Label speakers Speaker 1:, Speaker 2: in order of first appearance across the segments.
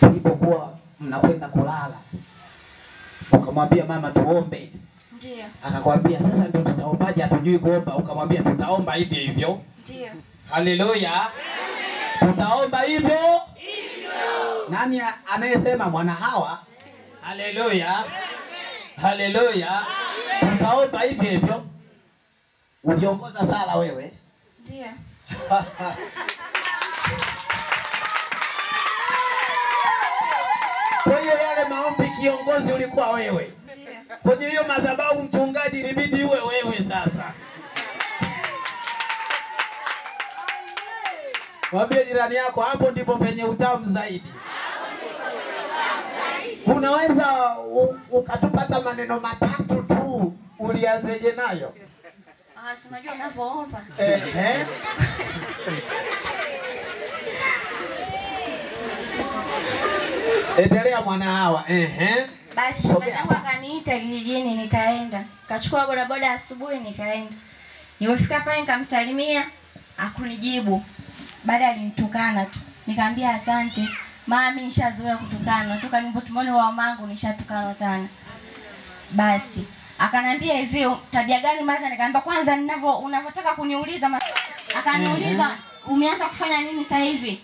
Speaker 1: tulipokuwa mnakwenda kulala, ukamwambia mama tuombe,
Speaker 2: Ndio,
Speaker 1: akakwambia sasa ndio tutaombaje? Hatujui kuomba. Ukamwambia tutaomba hivyo hivyo.
Speaker 2: ndio.
Speaker 1: Haleluya, tutaomba hivyo. hivyo. Nani anayesema mwana hawa? Haleluya, haleluya, tutaomba hivyo hivyo. Uliongoza sala wewe
Speaker 2: Ndio.
Speaker 1: kiongozi ulikuwa wewe. Kwenye hiyo madhabahu mchungaji ilibidi uwe wewe sasa. Mwambie jirani yako hapo ndipo penye utamu zaidi. Unaweza ukatupata maneno matatu tu ulianzeje nayo?
Speaker 2: Ah, si unajua unavyoomba.
Speaker 1: Ehe. Endelea mwana hawa. Ehe.
Speaker 2: Basi shangazi yangu akaniita kijijini, nikaenda kachukua bodaboda asubuhi, nikaenda. Nilipofika pale nikamsalimia, akunijibu Baada alinitukana tu, nikamwambia asante mama, mimi nishazoea kutukana, toka nilipotumoni wa mamangu nishatukana sana. Basi akanambia hivi, tabia gani maza? Nikamwambia kwanza, ninavyo unavyotaka kuniuliza akaniuliza umeanza kufanya nini sasa hivi?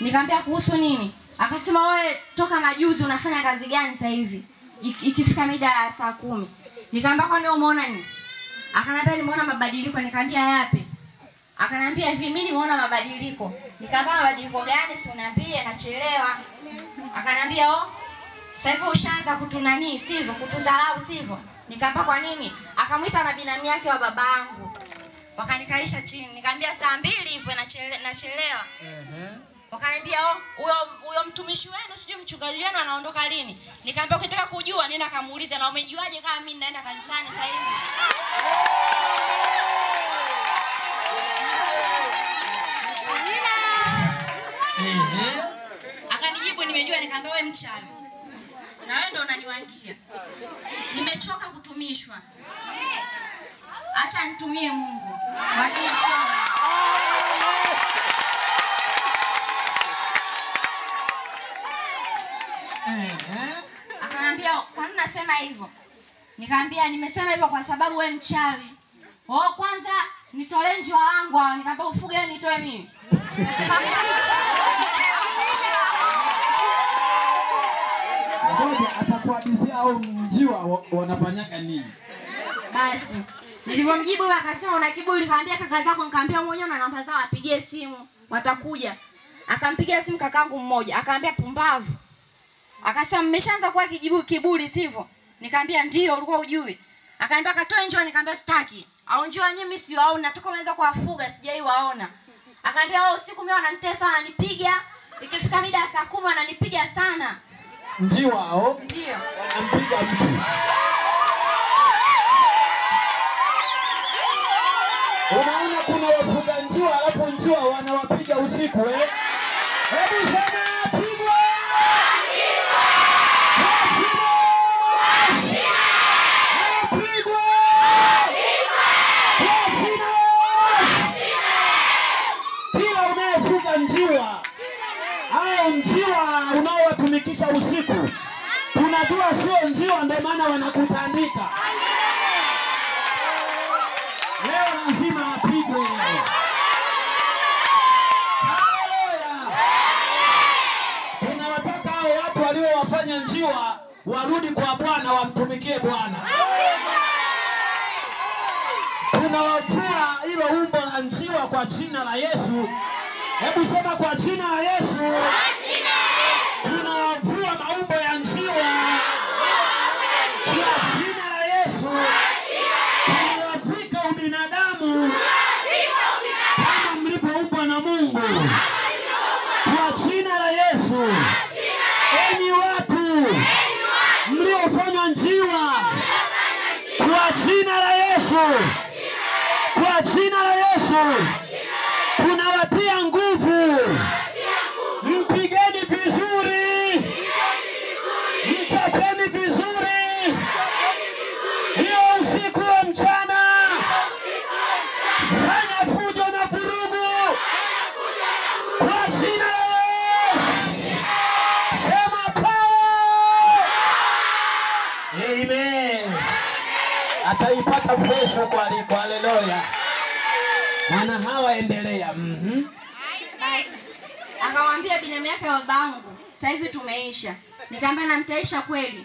Speaker 2: Nikamwambia kuhusu nini? Akasema wewe toka majuzi unafanya kazi gani sasa hivi? Ik- Ikifika mida ya saa kumi. Nikaambia kwani wewe umeona nini? Akanambia nimeona mabadiliko. Nikamwambia yapi? Akanambia hivi mimi nimeona mabadiliko. Nikamwambia mabadiliko gani? Si uniambie nachelewa. Akanambia oh, sasa hivi ushaanza kutunanii sivyo? Kutudharau sivyo? Nikamwambia kwa nini? Akamwita na binamu yake wa babangu. Wakanikalisha chini. Nikamwambia saa mbili hivyo nachele, nachelewa. Wakaniambia oh, huyo mtumishi wenu sijui mchungaji wenu anaondoka lini? Nikamwambia ukitaka kujua nenda kamuulize na umejuaje kama mimi naenda kanisani sasa hivi? Akanijibu nimejua, nikamwambia wewe mchawi. Na wewe ndo unaniwangia. Nimechoka kutumishwa. Acha nitumie Mungu. Lakini sio wewe.
Speaker 1: Ehe.
Speaker 2: Akanambia kwa nini nasema hivyo? Nikamwambia nimesema hivyo kwa sababu we mchawi. Oh, kwanza nitolee njiwa wangu hao. Nikamwambia ufuge nitoe mimi.
Speaker 1: Ngoja atakuhadisia au njiwa wa- wanafanyaga nini?
Speaker 2: Basi nilivyomjibu akasema una kiburi. Nikamwambia kaka zako, nikamwambia mwenyewe na namba zao, apigie simu watakuja. Akampigia simu kakangu mmoja, akamwambia pumbavu. Akasema mmeshaanza kuwa kijibu kiburi sivyo? Nikamwambia ndio, ulikuwa ujui. Akaniambia katoe njoo, nikamwambia sitaki. Au njoo nyinyi, mimi siwaona, toka mwanza kuwafuga sijai waona. Akaniambia wao usiku mimi wananitesa, wananipiga. Ikifika mida ya saa kumi wananipiga sana.
Speaker 1: Njiwa hao
Speaker 2: Ndio.
Speaker 1: wanampiga mtu. Unaona kuna wafuga njiwa alafu njiwa wanawapiga usiku eh? Hebu sema apigwe! Kwa jina la Yesu! Apigwe! Kwa jina la Yesu! Kila unayefuga njiwa au njiwa unaowatumikisha usiku, tunajua sio njiwa, ndio maana wanakutandika. Leo lazima apigwe. Haleluya! Tunawataka hao watu waliowafanya njiwa warudi kwa Bwana, wamtumikie Bwana. tunawatia hilo umbo la njiwa kwa jina la Yesu. Hebu sema kwa jina la Yesu. Kwa jina la Yesu. Ataipata kwaliko. Haleluya. Mwana hawa endelea. Mhm.
Speaker 2: Akamwambia binamu yake babangu, sasa hivi tumeisha. Nikamwambia namtaisha kweli.